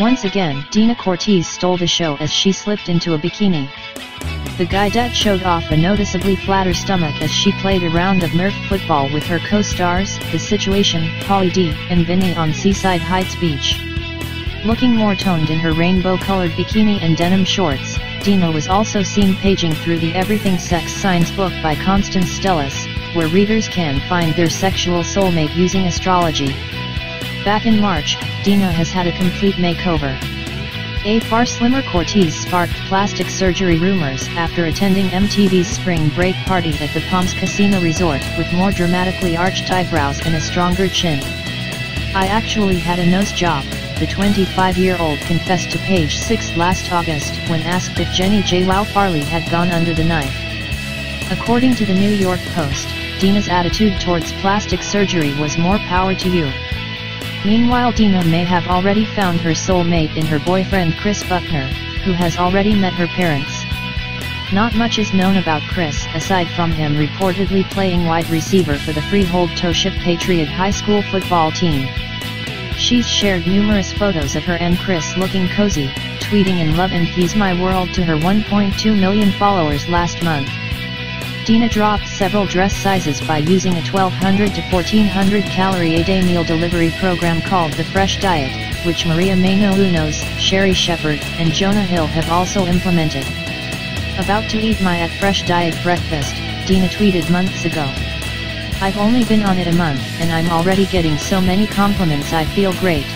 Once again, Deena Cortese stole the show as she slipped into a bikini. The guidette showed off a noticeably flatter stomach as she played a round of Nerf football with her co-stars, The Situation, Pauly D, and Vinny on Seaside Heights Beach. Looking more toned in her rainbow-colored bikini and denim shorts, Deena was also seen paging through the Everything Sex Signs book by Constance Stellas, where readers can find their sexual soulmate using astrology. Back in March, Deena has had a complete makeover. A far slimmer Cortese sparked plastic surgery rumors after attending MTV's spring break party at the Palms Casino Resort with more dramatically arched eyebrows and a stronger chin. I actually had a nose job, the 25-year-old confessed to page 6 last August when asked if Jenni JWoww Farley had gone under the knife. According to the New York Post, Deena's attitude towards plastic surgery was more power to you. Meanwhile Deena may have already found her soulmate in her boyfriend Chris Buckner, who has already met her parents. Not much is known about Chris aside from him reportedly playing wide receiver for the Freehold Township Patriot High School football team. She's shared numerous photos of her and Chris looking cozy, tweeting in love and he's my world to her 1.2 million followers last month. Deena dropped several dress sizes by using a 1200 to 1400 calorie a day meal delivery program called the Fresh Diet, which Maria Menounos, Sherri Shepherd, and Jonah Hill have also implemented. About to eat my at Fresh Diet breakfast, Deena tweeted months ago. I've only been on it a month and I'm already getting so many compliments I feel great.